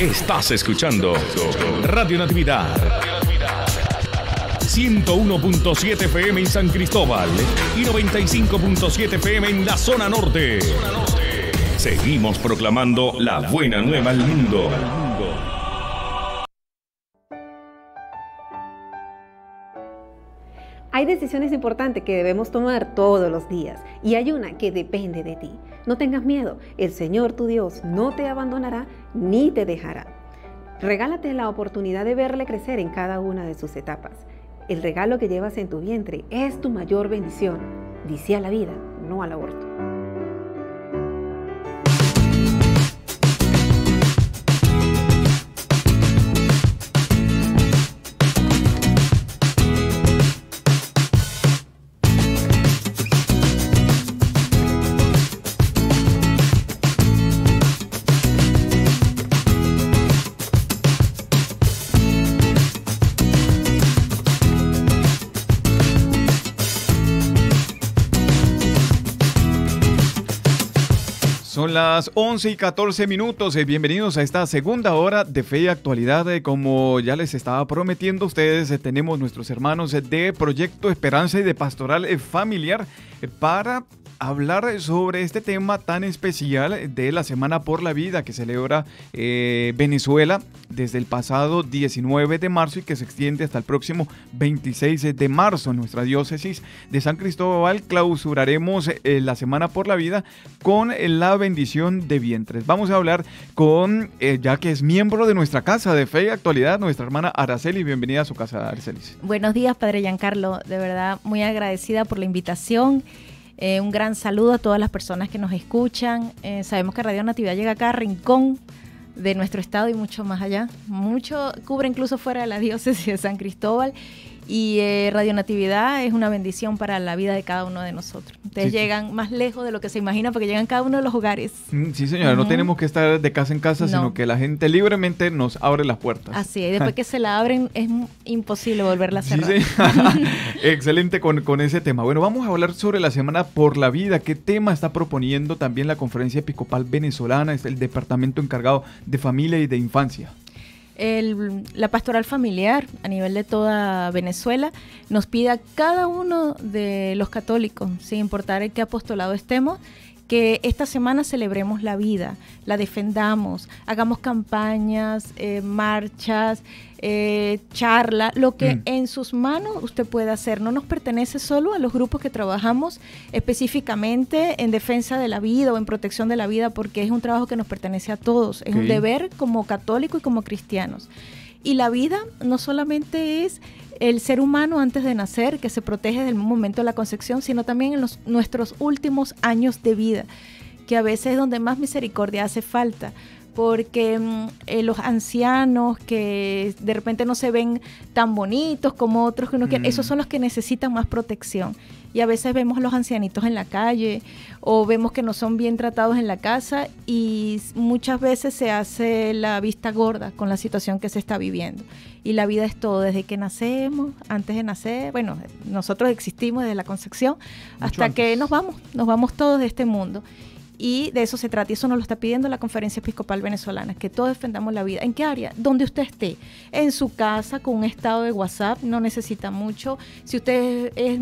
Estás escuchando Radio Natividad. 101.7 FM en San Cristóbal y 95.7 FM en la zona norte. Seguimos proclamando la buena nueva al mundo. Hay decisiones importantes que debemos tomar todos los días y hay una que depende de ti. No tengas miedo, el Señor tu Dios no te abandonará ni te dejará. Regálate la oportunidad de verle crecer en cada una de sus etapas. El regalo que llevas en tu vientre es tu mayor bendición. Dice a la vida, no al aborto. Son las 11 y 14 minutos. Eh, bienvenidos a esta segunda hora de Fe y Actualidad. Eh, como ya les estaba prometiendo ustedes, eh, tenemos nuestros hermanos de Proyecto Esperanza y de Pastoral Familiar para hablar sobre este tema tan especial de la Semana por la Vida que celebra Venezuela desde el pasado 19 de marzo y que se extiende hasta el próximo 26 de marzo. En nuestra diócesis de San Cristóbal clausuraremos la Semana por la Vida con la bendición de vientres. Vamos a hablar con, eh, ya que es miembro de nuestra casa de fe y actualidad, nuestra hermana Araceli. Bienvenida a su casa, Araceli. Buenos días, Padre Giancarlo. De verdad, muy agradecida por la invitación. Eh, un gran saludo a todas las personas que nos escuchan. Eh, sabemos que Radio Natividad llega acá a rincón de nuestro estado y mucho más allá. Mucho cubre incluso fuera de la diócesis de San Cristóbal y eh, Radio Natividad es una bendición para la vida de cada uno de nosotros. Ustedes llegan más lejos de lo que se imagina porque llegan cada uno de los hogares. Mm, sí, señora, no tenemos que estar de casa en casa, sino que la gente libremente nos abre las puertas. Así es, después que se la abren es imposible volverla a cerrar. Sí, Excelente con, con ese tema. Bueno, vamos a hablar sobre la Semana por la Vida. ¿Qué tema está proponiendo también la Conferencia Episcopal Venezolana? Es el departamento encargado de familia y de infancia la pastoral familiar a nivel de toda Venezuela nos pide a cada uno de los católicos, sin importar en qué apostolado estemos, que esta semana celebremos la vida, la defendamos, hagamos campañas, eh, marchas, eh, charla, lo que mm. en sus manos usted puede hacer. No nos pertenece solo a los grupos que trabajamos específicamente en defensa de la vida o en protección de la vida, porque es un trabajo que nos pertenece a todos, es un deber como católico y como cristianos. Y la vida no solamente es el ser humano antes de nacer, que se protege desde el momento de la concepción, sino también en los, nuestros últimos años de vida, que a veces es donde más misericordia hace falta porque mm, eh, los ancianos que de repente no se ven tan bonitos como otros que uno quiere, esos mm. son los que necesitan más protección. Y a veces vemos a los ancianitos en la calle o vemos que no son bien tratados en la casa y muchas veces se hace la vista gorda con la situación que se está viviendo. Y la vida es todo, desde que nacemos, antes de nacer, bueno, nosotros existimos desde la concepción hasta que nos vamos, nos vamos todos de este mundo. Y de eso se trata, y eso nos lo está pidiendo la Conferencia Episcopal Venezolana, que todos defendamos la vida. ¿En qué área? Donde usted esté. En su casa, con un estado de WhatsApp, no necesita mucho. Si usted es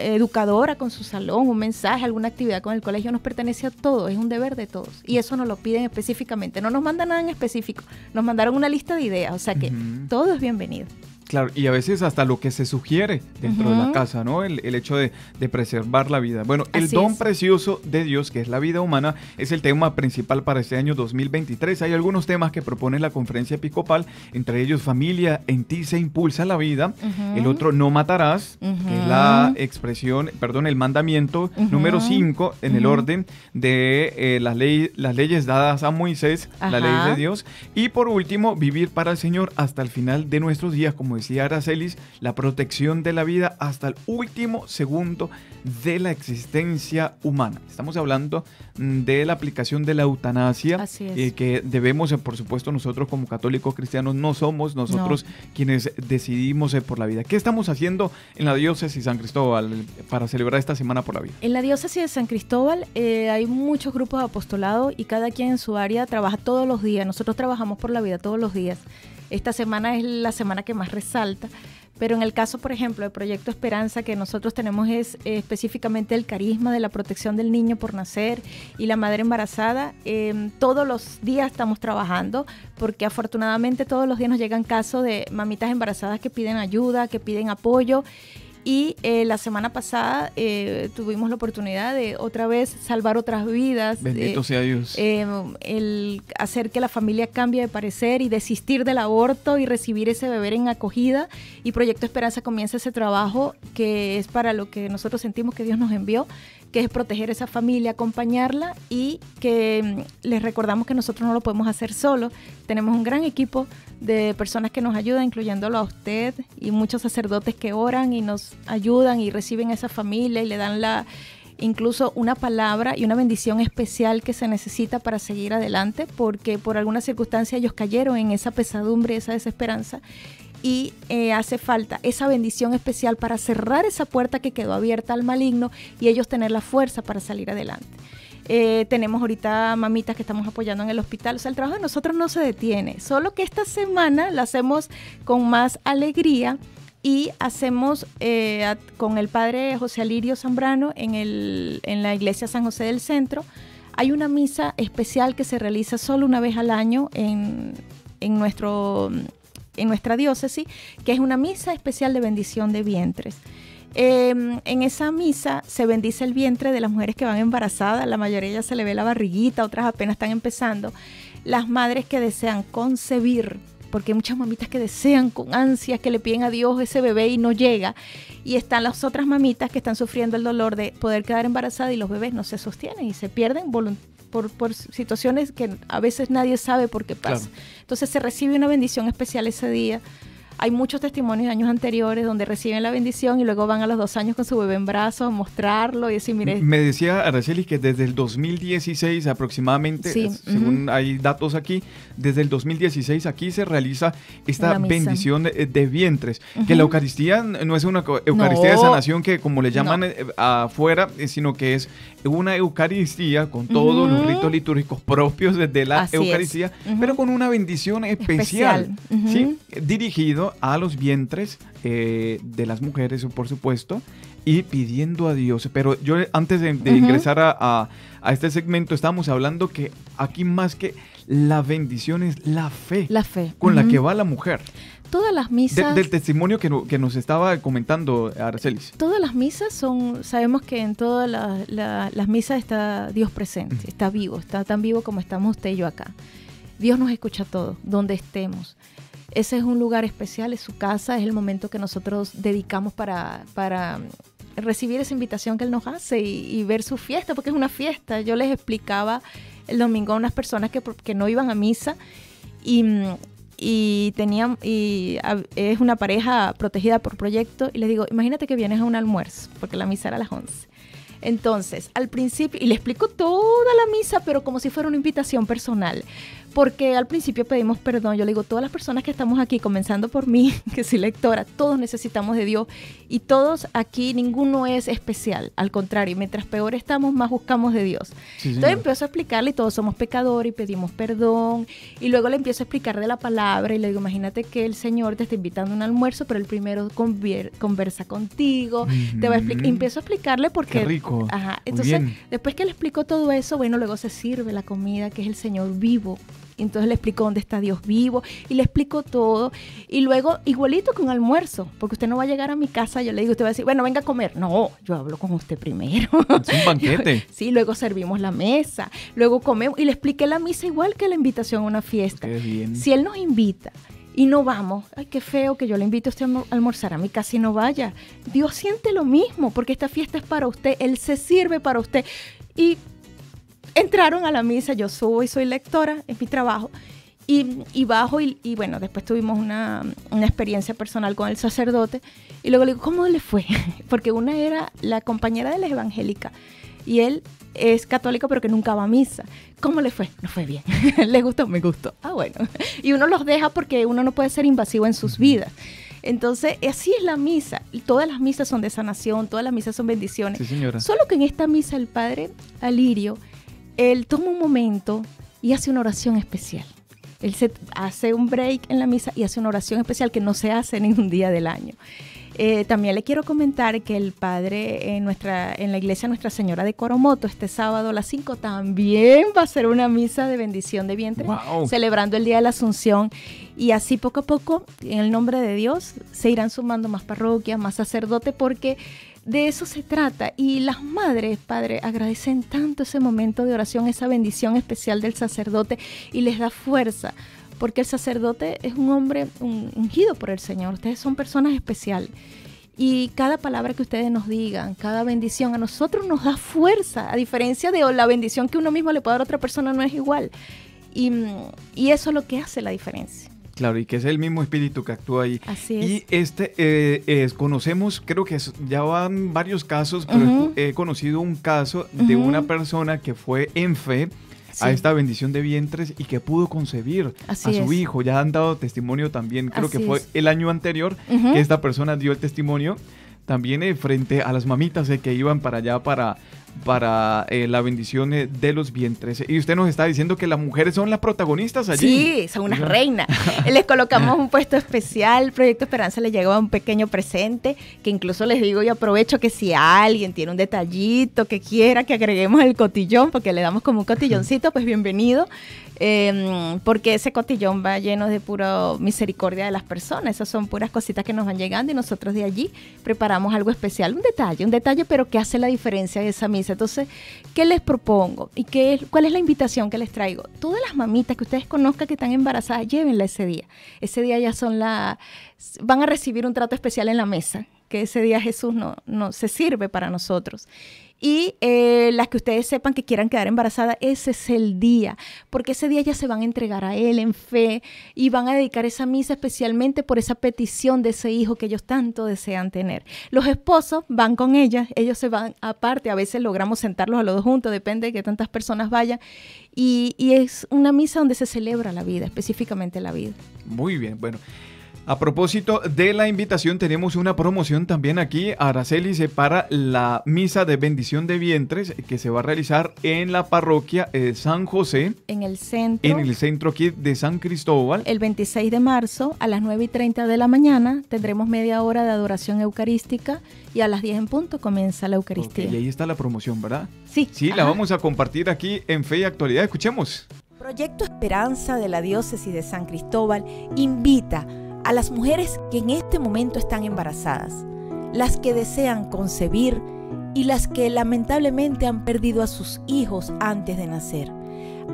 educadora con su salón, un mensaje, alguna actividad con el colegio, nos pertenece a todos, es un deber de todos. Y eso nos lo piden específicamente. No nos mandan nada en específico, nos mandaron una lista de ideas, o sea que todo es bienvenido. Claro, y a veces hasta lo que se sugiere dentro de la casa, ¿no? El, hecho de, preservar la vida. Bueno, el don precioso de Dios, que es la vida humana, es el tema principal para este año 2023. Hay algunos temas que propone la conferencia episcopal, entre ellos familia, en ti se impulsa la vida. El otro, no matarás, que es la expresión, perdón, el mandamiento número 5 en el orden de eh, las, ley, las leyes dadas a Moisés, la ley de Dios. Y por último, vivir para el Señor hasta el final de nuestros días, como decía Aracelis, la protección de la vida hasta el último segundo de la existencia humana. Estamos hablando mm, de la aplicación de la eutanasia, eh, que debemos, eh, por supuesto, nosotros como católicos cristianos no somos nosotros quienes decidimos por la vida. ¿Qué estamos haciendo en la diócesis San Cristóbal para celebrar esta Semana por la Vida? En la diócesis de San Cristóbal hay muchos grupos de apostolado y cada quien en su área trabaja todos los días. Nosotros trabajamos por la vida todos los días. Esta semana es la semana que más resalta. Pero en el caso, por ejemplo, del Proyecto Esperanza, que nosotros tenemos es eh, específicamente el carisma de la protección del niño por nacer y la madre embarazada, em, todos los días estamos trabajando porque afortunadamente todos los días nos llegan casos de mamitas embarazadas que piden ayuda, que piden apoyo y eh, la semana pasada eh, tuvimos la oportunidad de otra vez salvar otras vidas. Bendito sea Dios. Eh, el hacer que la familia cambie de parecer y desistir del aborto y recibir ese bebé en acogida. Y Proyecto Esperanza comienza ese trabajo que es para lo que nosotros sentimos que Dios nos envió que es proteger esa familia, acompañarla y que mm, les recordamos que nosotros no lo podemos hacer solo. Tenemos un gran equipo de personas que nos ayudan, incluyéndolo a usted y muchos sacerdotes que oran y nos ayudan y reciben a esa familia y le dan la incluso una palabra y una bendición especial que se necesita para seguir adelante, porque por alguna circunstancia ellos cayeron en esa pesadumbre, esa desesperanza, y eh, hace falta esa bendición especial para cerrar esa puerta que quedó abierta al maligno y ellos tener la fuerza para salir adelante. Eh, tenemos ahorita mamitas que estamos apoyando en el hospital. O sea, el trabajo de nosotros no se detiene, solo que esta semana lo hacemos con más alegría y hacemos eh, con el padre José Alirio Zambrano en, el, en la iglesia San José del Centro. Hay una misa especial que se realiza solo una vez al año en, en nuestro en nuestra diócesis, que es una misa especial de bendición de vientres. Em, en esa misa se bendice el vientre de las mujeres que van embarazadas, la mayoría se le ve la barriguita, otras apenas están empezando. Las madres que desean concebir, porque hay muchas mamitas que desean con ansias, que le piden a Dios ese bebé y no llega. Y están las otras mamitas que están sufriendo el dolor de poder quedar embarazada y los bebés no se sostienen y se pierden por, por, situaciones que a veces nadie sabe por qué pasa. Entonces se recibe una bendición especial ese día hay muchos testimonios de años anteriores donde reciben la bendición y luego van a los dos años con su bebé en brazos a mostrarlo y decir, mire. Me decía Araceli que desde el 2016 aproximadamente, según hay datos aquí, desde el 2016 aquí se realiza esta bendición de, vientres. Que la Eucaristía no es una Eucaristía de sanación que como le llaman eh, afuera, eh, sino que es una Eucaristía con todos los ritos litúrgicos propios de la Eucaristía, pero con una bendición especial, ¿sí? dirigido a los vientres eh, de las mujeres, por supuesto, y pidiendo a Dios. Pero yo antes de, ingresar a, este segmento, estábamos hablando que aquí más que la bendición es la fe. La fe. Con la que va la mujer. Todas las misas. del testimonio que, nos estaba comentando Arcelis. Todas las misas son. Sabemos que en todas las misas está Dios presente, está vivo, está tan vivo como estamos usted y yo acá. Dios nos escucha todo, donde estemos. Ese es un lugar especial, es su casa, es el momento que nosotros dedicamos para, para recibir esa invitación que Él nos hace y, ver su fiesta, porque es una fiesta. Yo les explicaba el domingo a unas personas que, no iban a misa y, y y es una pareja protegida por proyecto y les digo, imagínate que vienes a un almuerzo, porque la misa era a las 11. Entonces, al principio, y le explico toda la misa, pero como si fuera una invitación personal porque al principio pedimos perdón. Yo le digo, todas las personas que estamos aquí, comenzando por mí, que soy lectora, todos necesitamos de Dios y todos aquí, ninguno es especial. Al contrario, mientras peor estamos, más buscamos de Dios. Entonces empiezo a explicarle, y todos somos pecadores y pedimos perdón. Y luego le empiezo a explicar de la palabra y le digo, imagínate que el Señor te está invitando a un almuerzo, pero el primero conversa contigo, te va a explicar. empiezo a explicarle porque... Qué rico. Ajá. Entonces, después que le explico todo eso, bueno, luego se sirve la comida, que es el Señor vivo entonces le explico dónde está Dios vivo y le explico todo. Y luego, igualito con almuerzo, porque usted no va a llegar a mi casa, yo le digo, usted va a decir, bueno, venga a comer. No, yo hablo con usted primero. Es un banquete. sí, luego servimos la mesa, luego comemos y le expliqué la misa igual que la invitación a una fiesta. Si él nos invita y no vamos, ay, qué feo que yo le invite a usted a almorzar a mi casa y no vaya. Dios siente lo mismo, porque esta fiesta es para usted, Él se sirve para usted. Y entraron a la misa, yo soy, soy lectora, es mi trabajo, Y, bajo y, bueno, después tuvimos una, una, experiencia personal con el sacerdote y luego le digo, ¿cómo le fue? Porque una era la compañera de la evangélica y él es católico pero que nunca va a misa. ¿Cómo le fue? No fue bien. ¿Le gustó? Me gustó. Ah, bueno. Y uno los deja porque uno no puede ser invasivo en sus vidas. Entonces, así es la misa. Todas las misas son de sanación, todas las misas son bendiciones. Sí, señora. Solo que en esta misa el padre Alirio, él toma un momento y hace una oración especial. Él se hace un break en la misa y hace una oración especial que no se hace ningún día del año. Eh, también le quiero comentar que el padre en, nuestra, en la iglesia Nuestra Señora de Coromoto este sábado a las 5 también va a ser una misa de bendición de vientre, celebrando el Día de la Asunción. Y así poco a poco, en el nombre de Dios, se irán sumando más parroquias, más sacerdotes, porque de eso se trata. Y las madres, Padre, agradecen tanto ese momento de oración, esa bendición especial del sacerdote y les da fuerza. Porque el sacerdote es un hombre ungido por el Señor. Ustedes son personas especiales. Y cada palabra que ustedes nos digan, cada bendición a nosotros nos da fuerza. A diferencia de la bendición que uno mismo le puede dar a otra persona, no es igual. Y, y eso es lo que hace la diferencia. Claro, y que es el mismo espíritu que actúa ahí. Así es. Y este, eh, conocemos, creo que ya van varios casos, pero he conocido un caso de una persona que fue en fe a esta bendición de vientres y que pudo concebir a su hijo. Ya han dado testimonio también, creo que fue el año anterior que esta persona dio el testimonio también eh, frente a las mamitas eh, que iban para allá para para eh, la bendición eh, de los vientres. Y usted nos está diciendo que las mujeres son las protagonistas allí. Sí, son unas reinas. les colocamos un puesto especial. Proyecto Esperanza le llegó un pequeño presente que incluso les digo y aprovecho que si alguien tiene un detallito que quiera que agreguemos el cotillón, porque le damos como un cotilloncito, pues bienvenido. Em, porque ese cotillón va lleno de pura misericordia de las personas. Esas son puras cositas que nos van llegando y nosotros de allí preparamos algo especial, un detalle, un detalle, pero que hace la diferencia de esa misa. Entonces, ¿qué les propongo? ¿Y qué cuál es la invitación que les traigo? Todas las mamitas que ustedes conozcan que están embarazadas, llévenla ese día. Ese día ya son la... van a recibir un trato especial en la mesa, que ese día Jesús no, no se sirve para nosotros. Y eh, las que ustedes sepan que quieran quedar embarazadas, ese es el día, porque ese día ya se van a entregar a Él en fe y van a dedicar esa misa especialmente por esa petición de ese hijo que ellos tanto desean tener. Los esposos van con ellas, ellos se van aparte, a veces logramos sentarlos a los dos juntos, depende de que tantas personas vayan, y, y es una misa donde se celebra la vida, específicamente la vida. Muy bien, bueno. A propósito de la invitación, tenemos una promoción también aquí, Araceli, para la misa de bendición de vientres que se va a realizar en la parroquia de San José. En el centro. En el centro aquí de San Cristóbal. El 26 de marzo a las 9 y 30 de la mañana tendremos media hora de adoración eucarística y a las 10 en punto comienza la Eucaristía. y ahí está la promoción, ¿verdad? Sí. Sí, la vamos a compartir aquí en Fe y Actualidad. Escuchemos. Proyecto Esperanza de la Diócesis de San Cristóbal invita a las mujeres que en este momento están embarazadas, las que desean concebir y las que lamentablemente han perdido a sus hijos antes de nacer,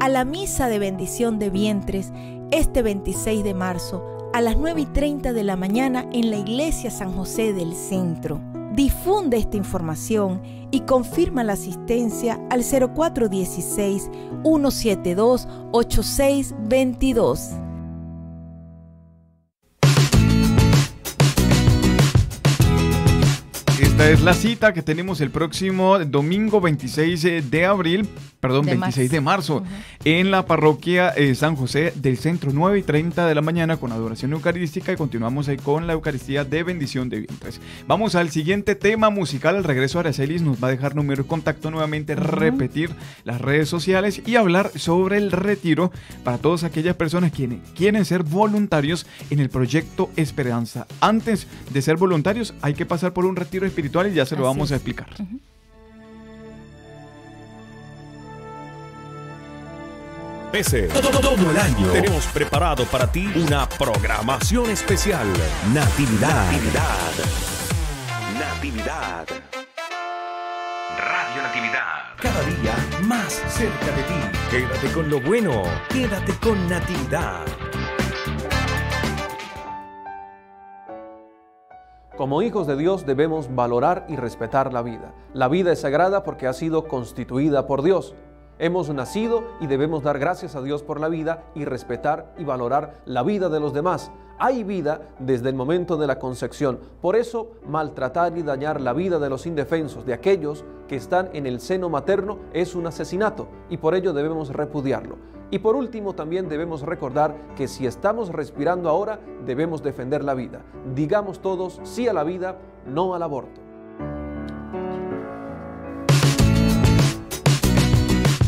a la misa de bendición de vientres este 26 de marzo a las 9 y 30 de la mañana en la iglesia San José del Centro. Difunde esta información y confirma la asistencia al 0416 172 8622. Esta es la cita que tenemos el próximo domingo 26 de abril, perdón, 26 de marzo, en la parroquia eh, San José del Centro, 9 y 30 de la mañana con adoración eucarística y continuamos ahí con la Eucaristía de bendición de vientres. Vamos al siguiente tema musical, el regreso a Aracelis nos va a dejar número de contacto nuevamente, repetir las redes sociales y hablar sobre el retiro para todas aquellas personas que quieren ser voluntarios en el proyecto Esperanza. Antes de ser voluntarios hay que pasar por un retiro espiritual y ya se lo vamos a explicar. Pese todo el año tenemos preparado para ti una programación especial. Natividad. Natividad. Natividad. Radio Natividad. Cada día más cerca de ti. Quédate con lo bueno. Quédate con Natividad. Como hijos de Dios debemos valorar y respetar la vida. La vida es sagrada porque ha sido constituida por Dios. Hemos nacido y debemos dar gracias a Dios por la vida y respetar y valorar la vida de los demás. Hay vida desde el momento de la concepción. Por eso, maltratar y dañar la vida de los indefensos, de aquellos que están en el seno materno, es un asesinato y por ello debemos repudiarlo. Y por último, también debemos recordar que si estamos respirando ahora, debemos defender la vida. Digamos todos sí a la vida, no al aborto.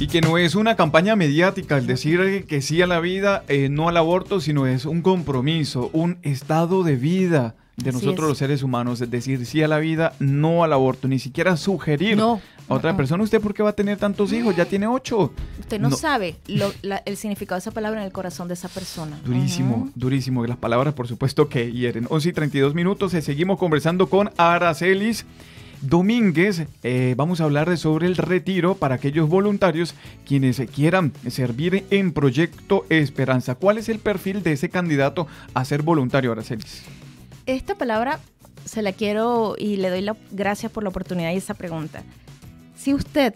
Y que no es una campaña mediática el decir que sí a la vida, eh, no al aborto, sino es un compromiso, un estado de vida de nosotros los seres humanos, es decir, sí a la vida, no al aborto, ni siquiera sugerir a otra persona, ¿usted por qué va a tener tantos hijos? Ya tiene ocho. Usted no, sabe el significado de esa palabra en el corazón de esa persona. Durísimo, durísimo, las palabras por supuesto que hieren. 11 y 32 minutos, eh, seguimos conversando con Aracelis. Domínguez, eh, vamos a hablar sobre el retiro para aquellos voluntarios quienes quieran servir en Proyecto Esperanza. ¿Cuál es el perfil de ese candidato a ser voluntario, Aracelis? Esta palabra se la quiero y le doy las gracias por la oportunidad y esa pregunta. Si usted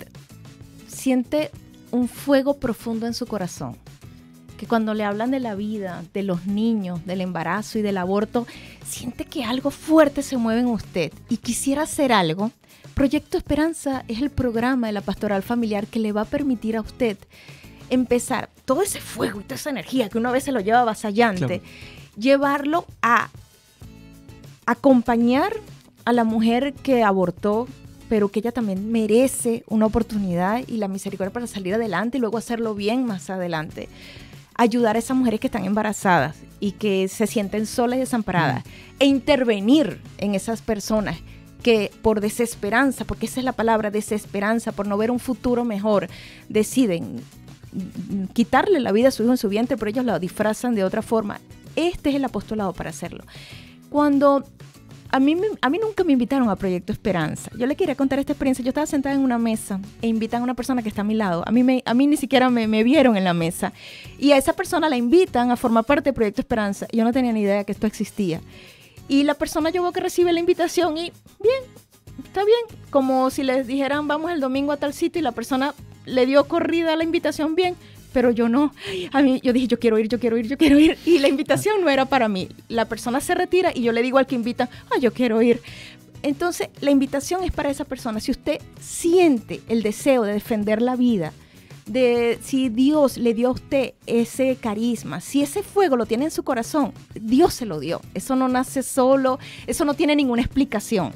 siente un fuego profundo en su corazón, que cuando le hablan de la vida, de los niños, del embarazo y del aborto, siente que algo fuerte se mueve en usted y quisiera hacer algo, Proyecto Esperanza es el programa de la pastoral familiar que le va a permitir a usted empezar todo ese fuego y toda esa energía que una vez se lo lleva avasallante, llevarlo a acompañar a la mujer que abortó, pero que ella también merece una oportunidad y la misericordia para salir adelante y luego hacerlo bien más adelante. Ayudar a esas mujeres que están embarazadas y que se sienten solas y desamparadas. E intervenir en esas personas que por desesperanza, porque esa es la palabra, desesperanza, por no ver un futuro mejor, deciden quitarle la vida a su hijo en su vientre, pero ellos lo disfrazan de otra forma. Este es el apostolado para hacerlo. Cuando a mí, a mí nunca me invitaron a Proyecto Esperanza. Yo le quería contar esta experiencia. Yo estaba sentada en una mesa e invitan a una persona que está a mi lado. A mí, a mí ni siquiera me, me, vieron en la mesa. Y a esa persona la invitan a formar parte de Proyecto Esperanza. Yo no tenía ni idea que esto existía. Y la persona yo veo que recibe la invitación y bien, está bien. Como si les dijeran vamos el domingo a tal sitio y la persona le dio corrida a la invitación bien pero yo no. A mí, yo dije, yo quiero ir, yo quiero ir, yo quiero ir. Y la invitación no era para mí. La persona se retira y yo le digo al que invita, ah, yo quiero ir. Entonces, la invitación es para esa persona. Si usted siente el deseo de defender la vida, de si Dios le dio a usted ese carisma, si ese fuego lo tiene en su corazón, Dios se lo dio. Eso no nace solo, eso no tiene ninguna explicación.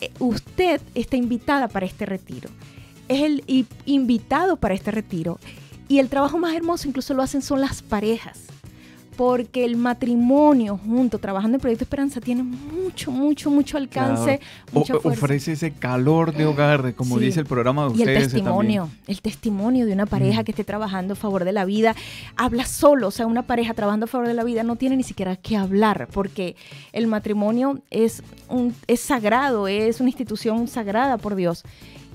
Eh, usted está invitada para este retiro. Es el invitado para este retiro y el trabajo más hermoso incluso lo hacen son las parejas, porque el matrimonio junto, trabajando en Proyecto Esperanza, tiene mucho, mucho, mucho alcance. Ofrece ese calor de hogar, como dice el programa de ustedes. Y el testimonio, el testimonio de una pareja que esté trabajando a favor de la vida, habla solo, o sea, una pareja trabajando a favor de la vida no tiene ni siquiera que hablar, porque el matrimonio es, un, es sagrado, es una institución sagrada por Dios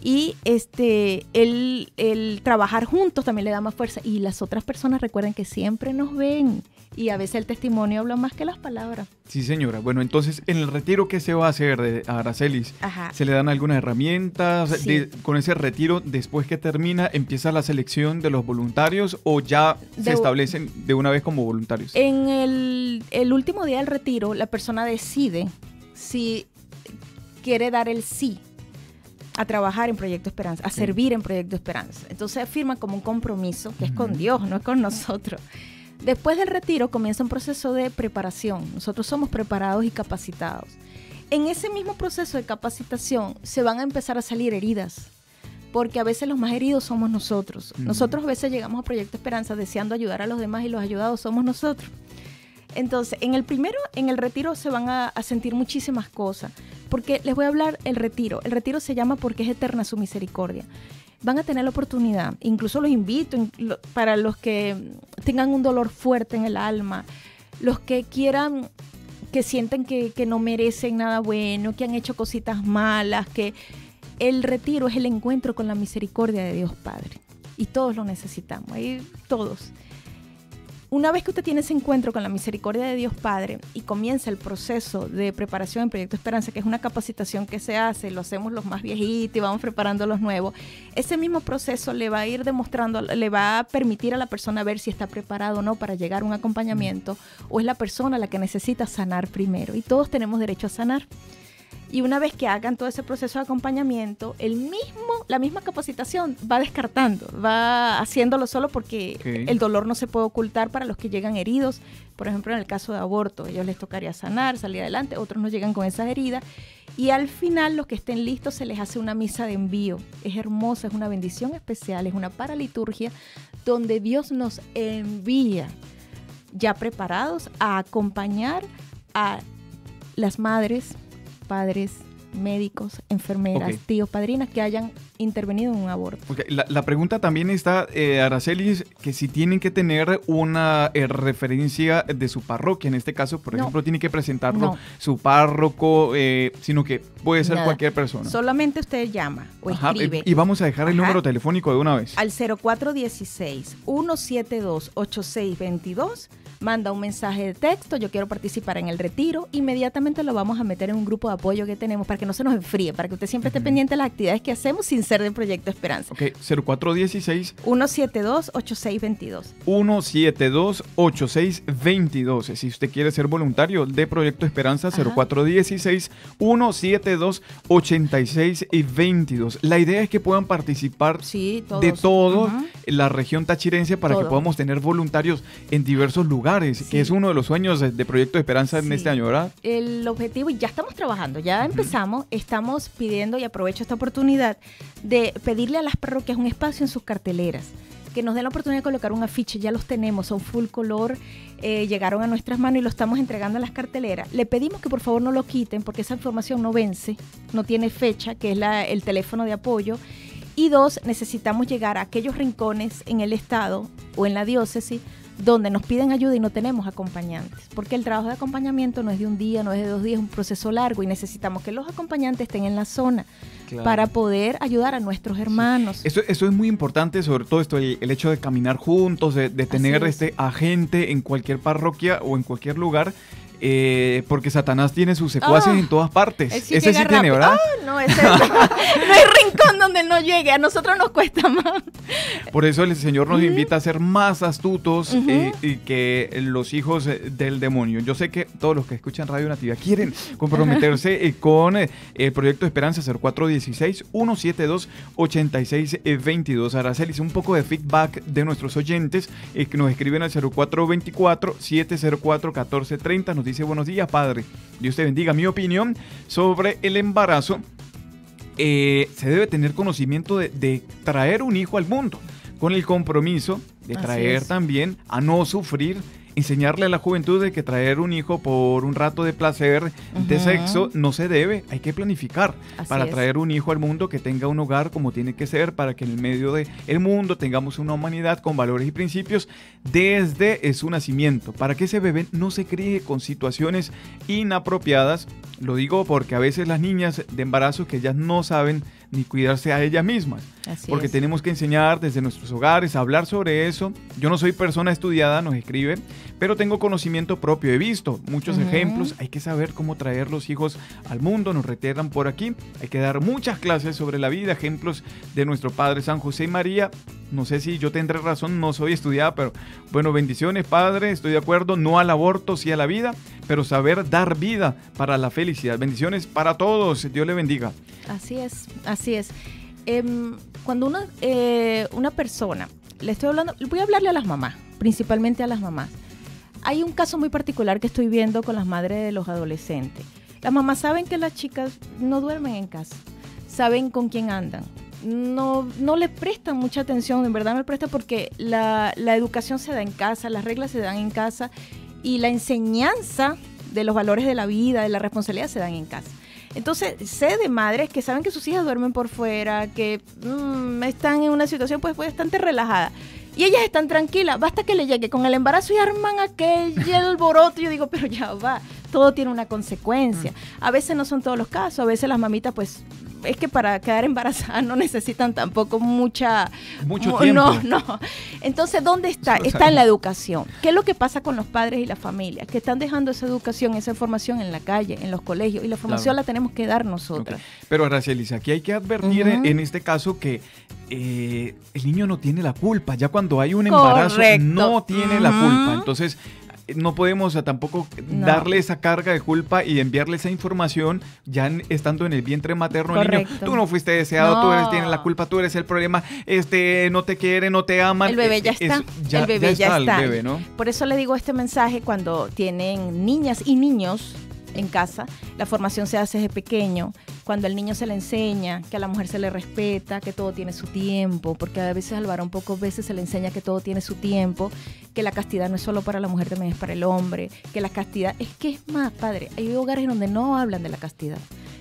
y este el, el, trabajar juntos también le da más fuerza y las otras personas recuerden que siempre nos ven y a veces el testimonio habla más que las palabras. Sí, señora. Bueno, entonces, en el retiro, ¿qué se va a hacer de Aracelis? ¿Se le dan algunas herramientas? con ese retiro, después que termina, ¿empieza la selección de los voluntarios o ya se establecen de una vez como voluntarios? En el, el último día del retiro, la persona decide si quiere dar el sí a trabajar en Proyecto Esperanza, a servir en Proyecto Esperanza. Entonces firma como un compromiso que es con Dios, no es con nosotros. Después del retiro comienza un proceso de preparación. Nosotros somos preparados y capacitados. En ese mismo proceso de capacitación se van a empezar a salir heridas, porque a veces los más heridos somos nosotros. Nosotros a veces llegamos a Proyecto Esperanza deseando ayudar a los demás y los ayudados somos nosotros. Entonces, en el primero, en el retiro se van a, sentir muchísimas cosas, porque les voy a hablar el retiro. El retiro se llama porque es eterna su misericordia. Van a tener la oportunidad, incluso los invito para los que tengan un dolor fuerte en el alma, los que quieran, que sienten que, no merecen nada bueno, que han hecho cositas malas, que el retiro es el encuentro con la misericordia de Dios Padre. Y todos lo necesitamos, todos una vez que usted tiene ese encuentro con la misericordia de Dios Padre y comienza el proceso de preparación en Proyecto Esperanza, que es una capacitación que se hace, lo hacemos los más viejitos y vamos preparando los nuevos, ese mismo proceso le va a ir demostrando, le va a permitir a la persona ver si está preparado o no para llegar a un acompañamiento o es la persona la que necesita sanar primero. Y todos tenemos derecho a sanar. Y una vez que hagan todo ese proceso de acompañamiento, el mismo, la misma capacitación va descartando, va haciéndolo solo porque el dolor no se puede ocultar para los que llegan heridos. Por ejemplo, en el caso de aborto, ellos les tocaría sanar, salir adelante, otros no llegan con esas heridas. Y al final, los que estén listos, se les hace una misa de envío. Es hermosa, es una bendición especial, es una paraliturgia donde Dios nos envía ya preparados a acompañar a las madres, padres, médicos, enfermeras, tíos, padrinas que hayan intervenido en un aborto. La, pregunta también está, eh, Aracelis, que si tienen que tener una eh, referencia de su parroquia, en este caso, por ejemplo, tiene que presentarlo su párroco, eh, sino que puede ser cualquier persona. Solamente usted llama o escribe. Y vamos a dejar el número telefónico de una vez. Al 0416 172 8622 manda un mensaje de texto, yo quiero participar en el retiro, inmediatamente lo vamos a meter en un grupo de apoyo que tenemos para que no se nos enfríe, para que usted siempre esté pendiente de las actividades que hacemos sin ser del Proyecto Esperanza. Ok, 0416 172 8622. 172 8622. Si usted quiere ser voluntario de Proyecto Esperanza, 0416 172 8622. La idea es que puedan participar de todo la región tachirense para que podamos tener voluntarios en diversos lugares que es uno de los sueños de, Proyecto Esperanza en este año, ¿verdad? El objetivo, y ya estamos trabajando, ya empezamos, estamos pidiendo, y aprovecho esta oportunidad, de pedirle a las parroquias un espacio en sus carteleras que nos den la oportunidad de colocar un afiche, ya los tenemos, son full color, eh, llegaron a nuestras manos y lo estamos entregando a las carteleras. Le pedimos que por favor no lo quiten porque esa información no vence, no tiene fecha, que es la, el teléfono de apoyo. Y dos, necesitamos llegar a aquellos rincones en el Estado o en la diócesis donde nos piden ayuda y no tenemos acompañantes, porque el trabajo de acompañamiento no es de un día, no es de dos días, es un proceso largo y necesitamos que los acompañantes estén en la zona para poder ayudar a nuestros hermanos. Eso, eso, es muy importante, sobre todo esto, el, hecho de caminar juntos, de, tener este agente en cualquier parroquia o en cualquier lugar eh, porque Satanás tiene sus secuaces ah, en todas partes. Ese sí tiene, ¿verdad? Ah, no, ese no, hay rincón donde no llegue. A nosotros nos cuesta más. Por eso el Señor nos invita a ser más astutos eh, y que los hijos eh, del demonio. Yo sé que todos los que escuchan Radio Nativa quieren comprometerse con el proyecto Esperanza 0416 172 8622. Aracelis, un poco de feedback de nuestros oyentes que nos escriben al 0424 704 1430. Nos dice buenos días, padre. Dios te bendiga. Mi opinión sobre el embarazo, eh, se debe tener conocimiento de, traer un hijo al mundo, con el compromiso de traer también a no sufrir enseñarle a la juventud de que traer un hijo por un rato de placer de sexo no se debe, hay que planificar para traer un hijo al mundo que tenga un hogar como tiene que ser para que en el medio del el mundo tengamos una humanidad con valores y principios desde su nacimiento, para que ese bebé no se críe con situaciones inapropiadas. Lo digo porque a veces las niñas de embarazo que ellas no saben ni cuidarse a ellas mismas. porque tenemos que enseñar desde nuestros hogares hablar sobre eso. Yo no soy persona estudiada, nos escribe, pero tengo conocimiento propio. He visto muchos ejemplos. Hay que saber cómo traer los hijos al mundo. Nos reiteran por aquí. Hay que dar muchas clases sobre la vida, ejemplos de nuestro Padre San José y María. No sé si yo tendré razón, no soy estudiada, pero bueno, bendiciones, Padre. Estoy de acuerdo. No al aborto, sí a la vida, pero saber dar vida para la felicidad. Bendiciones para todos. Dios le bendiga. Así es, así es. Em, cuando una, eh, una persona, le estoy hablando, voy a hablarle a las mamás, principalmente a las mamás. Hay un caso muy particular que estoy viendo con las madres de los adolescentes. Las mamás saben que las chicas no duermen en casa, saben con quién andan. No, no le prestan mucha atención, en verdad no le prestan porque la, la educación se da en casa, las reglas se dan en casa y la enseñanza de los valores de la vida, de la responsabilidad se dan en casa. Entonces, sé de madres que saben que sus hijas duermen por fuera, que mm, están en una situación pues, pues, bastante relajada. Y ellas están tranquilas, basta que le llegue con el embarazo y arman aquel alboroto. Yo digo, pero ya va, todo tiene una consecuencia. A veces no son todos los casos, a veces las mamitas pues es que para quedar embarazada no necesitan tampoco mucha... Mucho mu- tiempo. No, no. Entonces, ¿dónde está? Está en la educación. ¿Qué es lo que pasa con los padres y la familia? Que están dejando esa educación, esa información en la calle, en los colegios, y la formación Claro. la tenemos que dar nosotras. Pero Aracelis, aquí hay que advertir en este caso que eh, el niño no tiene la culpa. Ya cuando hay un embarazo, Correcto. no tiene la culpa. Entonces, no podemos tampoco No. darle esa carga de culpa y enviarle esa información ya en- estando en el vientre materno al niño. Tú no fuiste deseado, tú eres, tienes la culpa, tú eres el problema, este, no te quiere, no te aman. El bebé ya está. ya, el bebé ya, está. el bebé, ¿no? Por eso le digo este mensaje cuando tienen niñas y niños en casa. La formación se hace desde pequeño. Cuando al niño se le enseña que a la mujer se le respeta, que todo tiene su tiempo, porque a veces al varón pocas veces se le enseña que todo tiene su tiempo, que la castidad no es solo para la mujer, también es para el hombre, que la castidad es que es más, padre. Hay hogares donde no hablan de la castidad.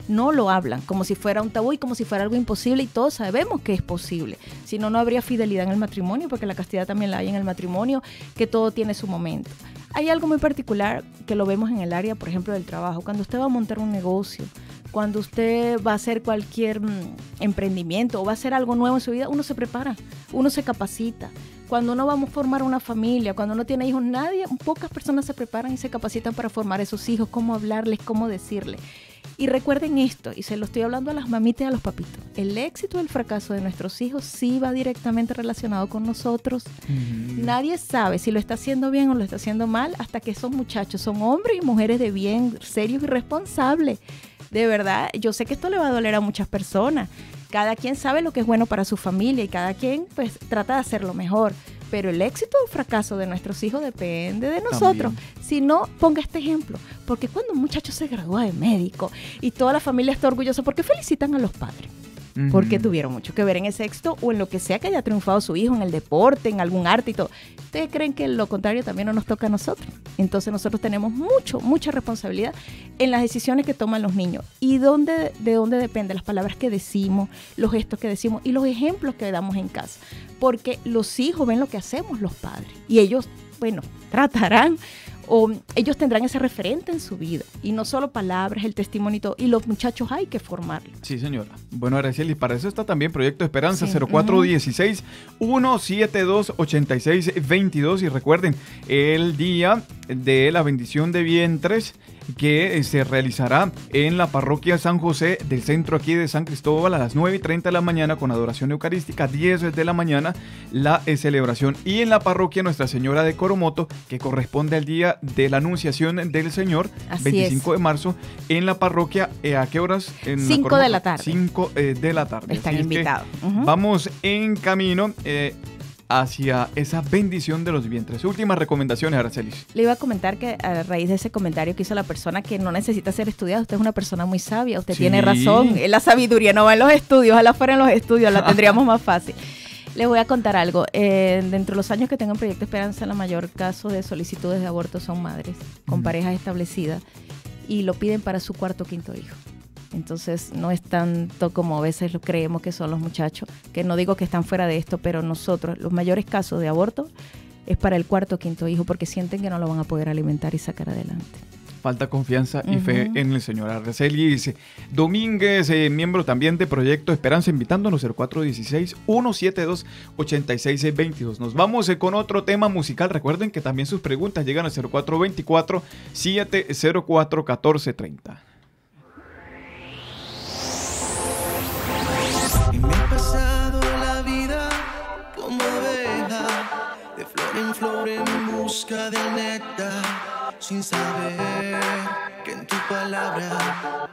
No lo hablan como si fuera un tabú y como si fuera algo imposible y todos sabemos que es posible. Si no, no habría fidelidad en el matrimonio porque la castidad también la hay en el matrimonio, que todo tiene su momento. Hay algo muy particular que lo vemos en el área, por ejemplo, del trabajo. Cuando usted va a montar un negocio, cuando usted va a hacer cualquier mm, emprendimiento o va a hacer algo nuevo en su vida, uno se prepara, uno se capacita. Cuando uno va a formar una familia, cuando uno tiene hijos, nadie, pocas personas se preparan y se capacitan para formar esos hijos, cómo hablarles, cómo decirles. Y recuerden esto, y se lo estoy hablando a las mamitas y a los papitos, el éxito o el fracaso de nuestros hijos sí va directamente relacionado con nosotros. Nadie sabe si lo está haciendo bien o lo está haciendo mal hasta que esos muchachos son hombres y mujeres de bien, serios y responsables. De verdad, yo sé que esto le va a doler a muchas personas. Cada quien sabe lo que es bueno para su familia y cada quien pues trata de hacerlo mejor. Pero el éxito o fracaso de nuestros hijos depende de nosotros. Si no, ponga este ejemplo. Porque cuando un muchacho se gradúa de médico y toda la familia está orgullosa, ¿por qué felicitan a los padres? Porque tuvieron mucho que ver en ese éxito o en lo que sea que haya triunfado su hijo, en el deporte, en algún arte y todo. ¿Ustedes creen que lo contrario también no nos toca a nosotros? Entonces nosotros tenemos mucho, mucha responsabilidad en las decisiones que toman los niños. ¿Y dónde, de dónde depende? Las palabras que decimos, los gestos que decimos y los ejemplos que damos en casa. Porque los hijos ven lo que hacemos los padres y ellos, bueno, tratarán o ellos tendrán ese referente en su vida. Y no solo palabras, el testimonio y todo. Y los muchachos hay que formarlos. Sí, señora. Bueno, Araceli, para eso está también Proyecto Esperanza Sí. 0416-172-8622. Y recuerden, el día de la bendición de vientres que eh, se realizará en la parroquia San José del centro aquí de San Cristóbal a las 9 y 30 de la mañana con adoración eucarística, 10 de la mañana la eh, celebración. Y en la parroquia Nuestra Señora de Coromoto, que corresponde al día de la Anunciación del Señor, Así 25 de marzo, en la parroquia, eh, ¿a qué horas? En la Cinco de Coromoto. la tarde. 5 de la tarde. Están Así es que invitados. Vamos en camino eh, hacia esa bendición de los vientres. Últimas recomendaciones, Aracelis. Le iba a comentar que a raíz de ese comentario que hizo la persona que no necesita ser estudiada, usted es una persona muy sabia, usted Sí. tiene razón, eh, la sabiduría no va en los estudios, ojalá fuera en los estudios, la tendríamos más fácil. Les voy a contar algo. Eh, dentro de los años que tengo en Proyecto Esperanza, la mayor caso de solicitudes de aborto son madres con parejas establecidas y lo piden para su cuarto o quinto hijo. Entonces no es tanto como a veces lo creemos que son los muchachos, que no digo que están fuera de esto, pero nosotros, los mayores casos de aborto es para el cuarto o quinto hijo porque sienten que no lo van a poder alimentar y sacar adelante. Falta confianza y fe en el Señor. Aracelis Domínguez, eh, miembro también de Proyecto Esperanza, invitándonos al 416-172-8622. Nos vamos eh, con otro tema musical. Recuerden que también sus preguntas llegan al 0424-704-1430. Flor en busca del néctar, sin saber que en tu palabra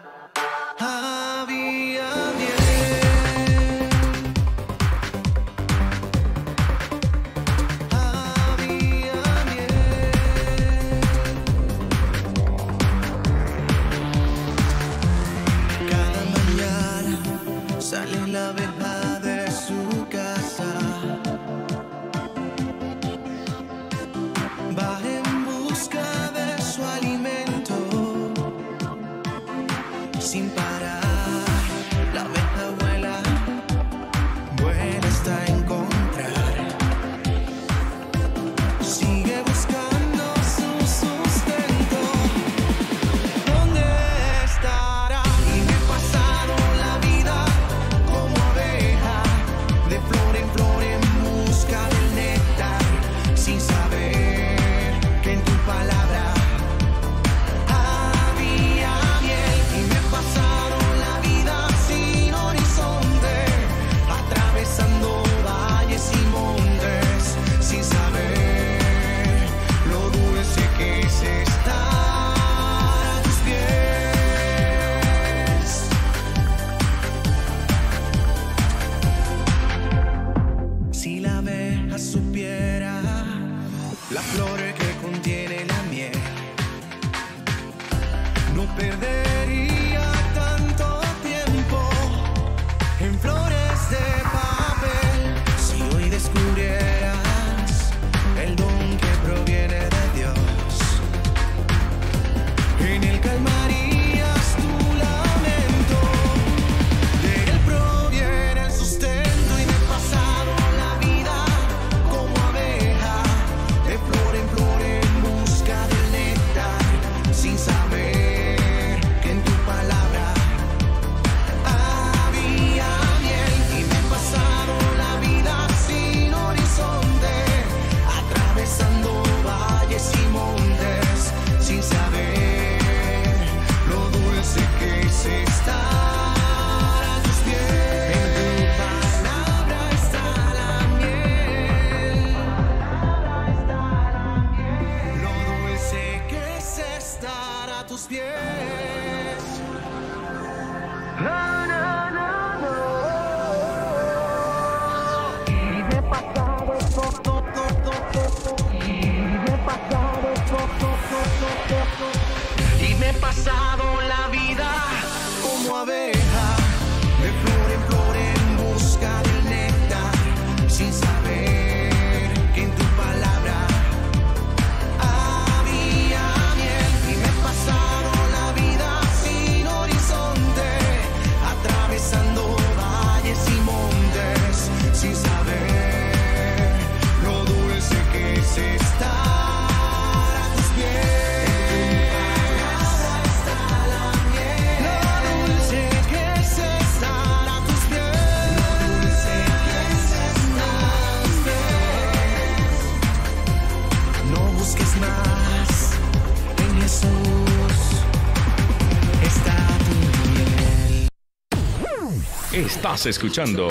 Escuchando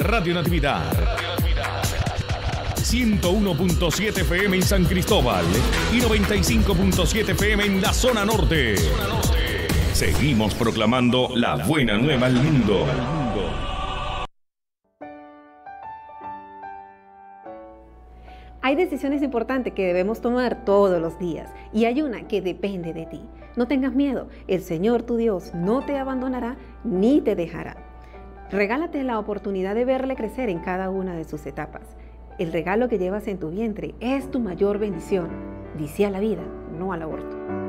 Radio Natividad. 101.7 FM en San Cristóbal y 95.7 FM en la zona norte. Seguimos proclamando la buena nueva al mundo. Hay decisiones importantes que debemos tomar todos los días y hay una que depende de ti. No tengas miedo, el Señor tu Dios no te abandonará ni te dejará. Regálate la oportunidad de verle crecer en cada una de sus etapas. El regalo que llevas en tu vientre es tu mayor bendición. Dice a la vida, no al aborto.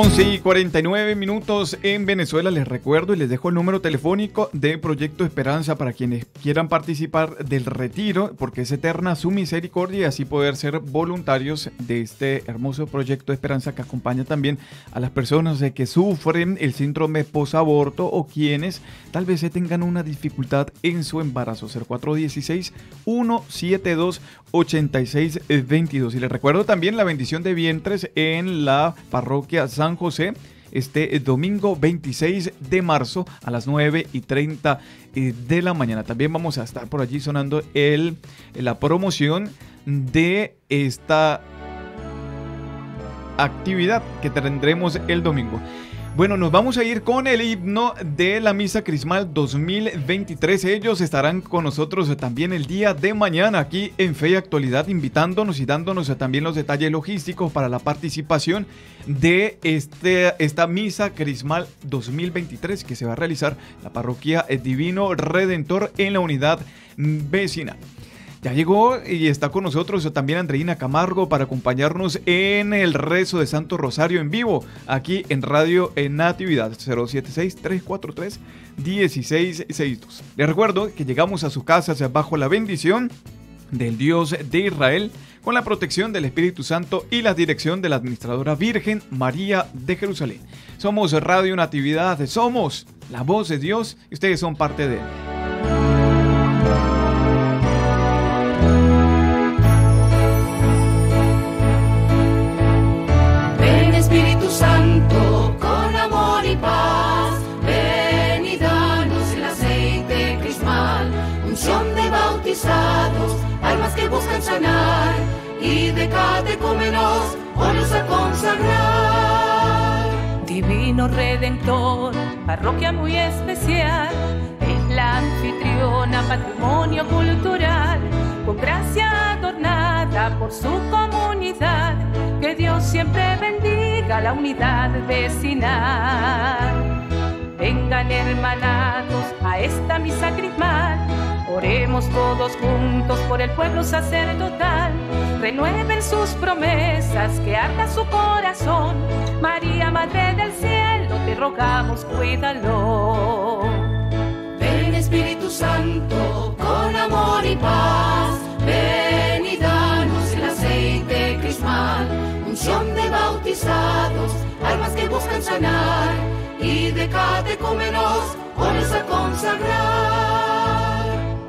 11 y 49 minutos en Venezuela. Les recuerdo y les dejo el número telefónico de Proyecto Esperanza para quienes quieran participar del retiro, porque es eterna su misericordia y así poder ser voluntarios de este hermoso Proyecto Esperanza que acompaña también a las personas que sufren el síndrome posaborto o quienes tal vez tengan una dificultad en su embarazo. 0416 172 8622. Y les recuerdo también la bendición de vientres en la parroquia San José este domingo 26 de marzo a las 9 y 30 eh, de la mañana. También vamos a estar por allí sonando el, la promoción de esta actividad que tendremos el domingo. Bueno, nos vamos a ir con el himno de la Misa Crismal 2023. Ellos estarán con nosotros también el día de mañana aquí en Fe y Actualidad, invitándonos y dándonos también los detalles logísticos para la participación de este, esta Misa Crismal 2023 que se va a realizar en la parroquia Divino Redentor en la unidad vecina. Ya llegó y está con nosotros también Andreina Camargo para acompañarnos en el rezo de Santo Rosario en vivo, aquí en Radio Natividad 076-343-1662. Les recuerdo que llegamos a su casa bajo la bendición del Dios de Israel, con la protección del Espíritu Santo y la dirección de la Administradora Virgen María de Jerusalén. Somos Radio Natividad, somos la voz de Dios y ustedes son parte de él. Y de cómenos o a consagrar. Divino divino redentor, parroquia muy especial, es la anfitriona, patrimonio cultural, con gracia adornada por su comunidad, que Dios siempre bendiga la unidad vecinal. Vengan hermanados a esta misa crismal, oremos todos juntos por el pueblo sacerdotal renueven sus promesas, que arda su corazón. María, Madre del Cielo, te rogamos, cuídalo. Ven Espíritu Santo, con amor y paz, ven y danos el aceite crismal, unción de bautizados, almas que buscan sanar, y de catecúmenos, pones a consagrar.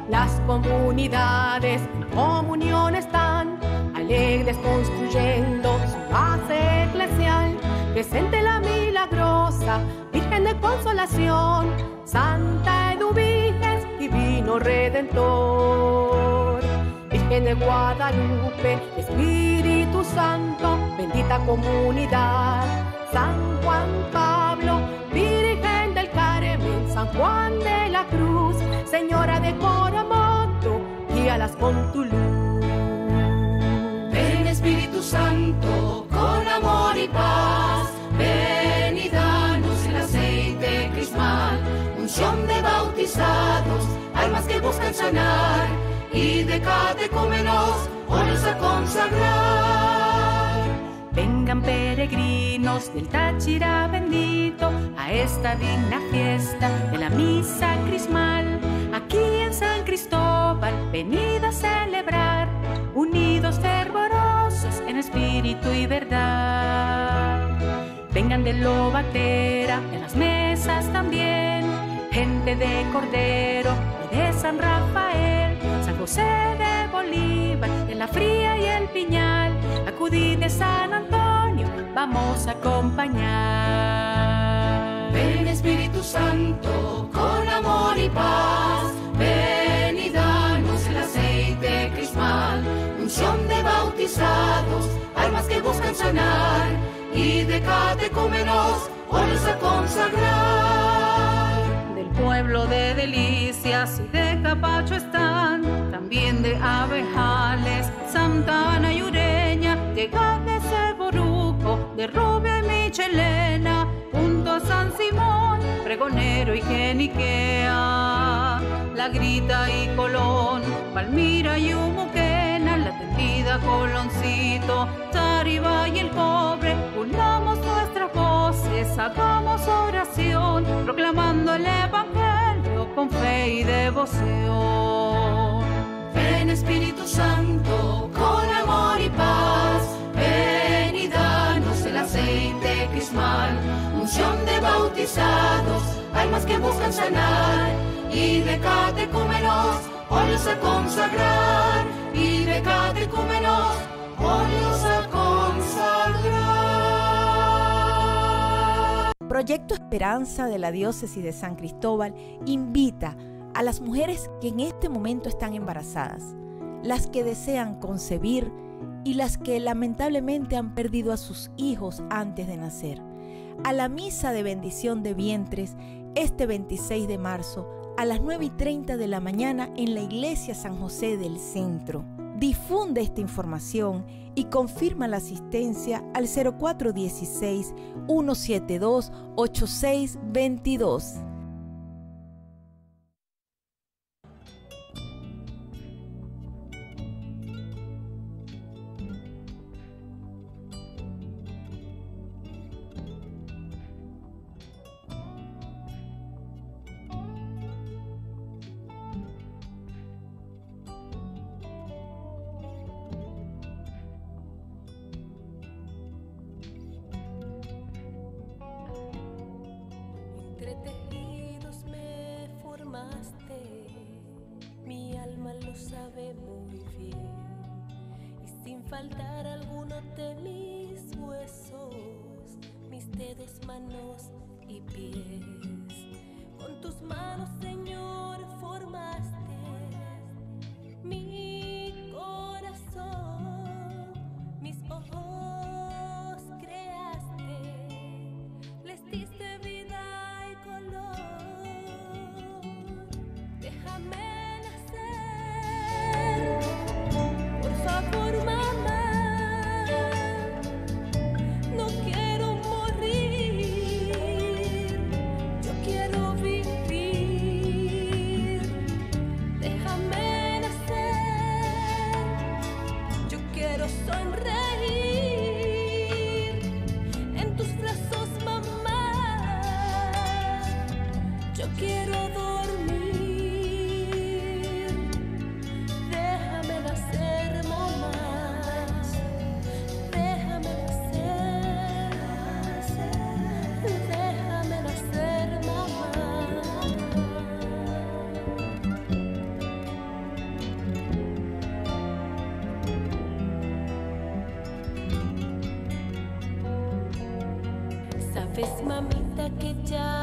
Las comunidades en comunión están alegres construyendo su base eclesial, presente la milagrosa, Virgen de consolación, Santa Eduviges, divino redentor. Virgen de Guadalupe, Espíritu Santo, bendita comunidad, San Juan Pablo, Juan de la Cruz, Señora de Coromoto, guíalas con tu luz. Espíritu Santo, con amor y paz, ven y danos el aceite crismal, unción de bautizados, almas que buscan sanar, y de catecúmenos, pones a consagrar. Vengan peregrinos del Táchira bendito a esta digna fiesta de la misa crismal, aquí en San Cristóbal, venid a celebrar, unidos fervorosos en espíritu y verdad. Vengan de Lobatera, en las mesas también, gente de Cordero y de San Rafael, José de Bolívar, de la Fría y el Piñal, acudid de San Antonio, vamos a acompañar. Ven Espíritu Santo, con amor y paz, ven y danos el aceite crismal, unción de bautizados, almas que buscan sanar, y de catecúmenos, pones a consagrar. De Delicias y de Capacho están, también de Abejales, Santana y Ureña, llegad de Ceboruco, de Rubia y Michelena, junto a San Simón, Pregonero y Geniquea, La Grita y Colón, Palmira y Umuquena, La Tendida, Coloncito, Tariba y El Cobre, unamos voces, hagamos oración, proclamando el Evangelio con fe y devoción. Ven Espíritu Santo, con amor y paz, ven y danos el aceite crismal, unción de bautizados, almas que buscan sanar, y de catecúmenos, ponlos a consagrar, y de catecúmenos, ponlos a consagrar. Proyecto Esperanza de la Diócesis de San Cristóbal invita a las mujeres que en este momento están embarazadas, las que desean concebir y las que lamentablemente han perdido a sus hijos antes de nacer, a la misa de bendición de vientres este 26 de marzo a las 9 y 30 de la mañana en la iglesia San José del Centro. Difunde esta información y confirma la asistencia al 0416 172 8622. Muy bien, y sin faltar alguno de mis huesos, mis dedos, manos y pies, con tus manos, Señor, down.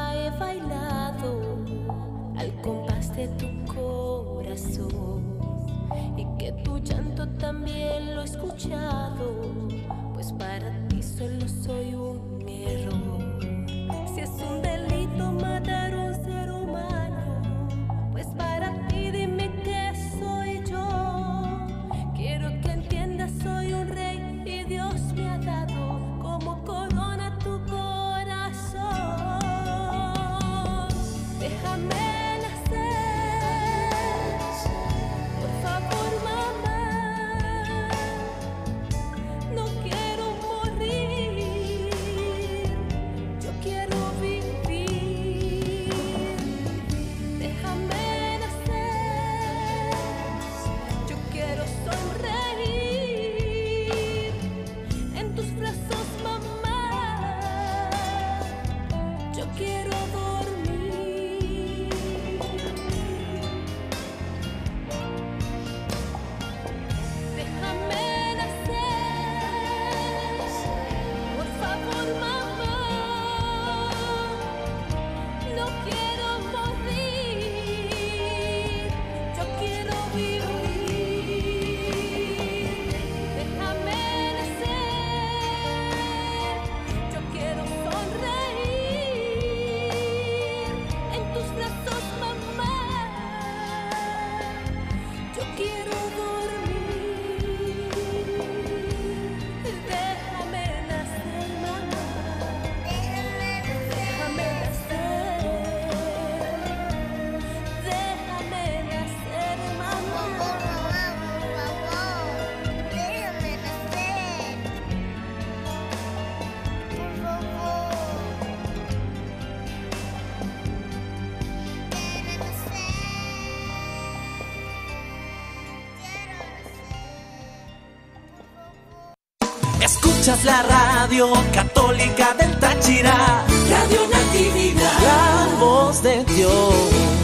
Escuchas la radio católica del Táchira, Radio Natividad, la voz de Dios.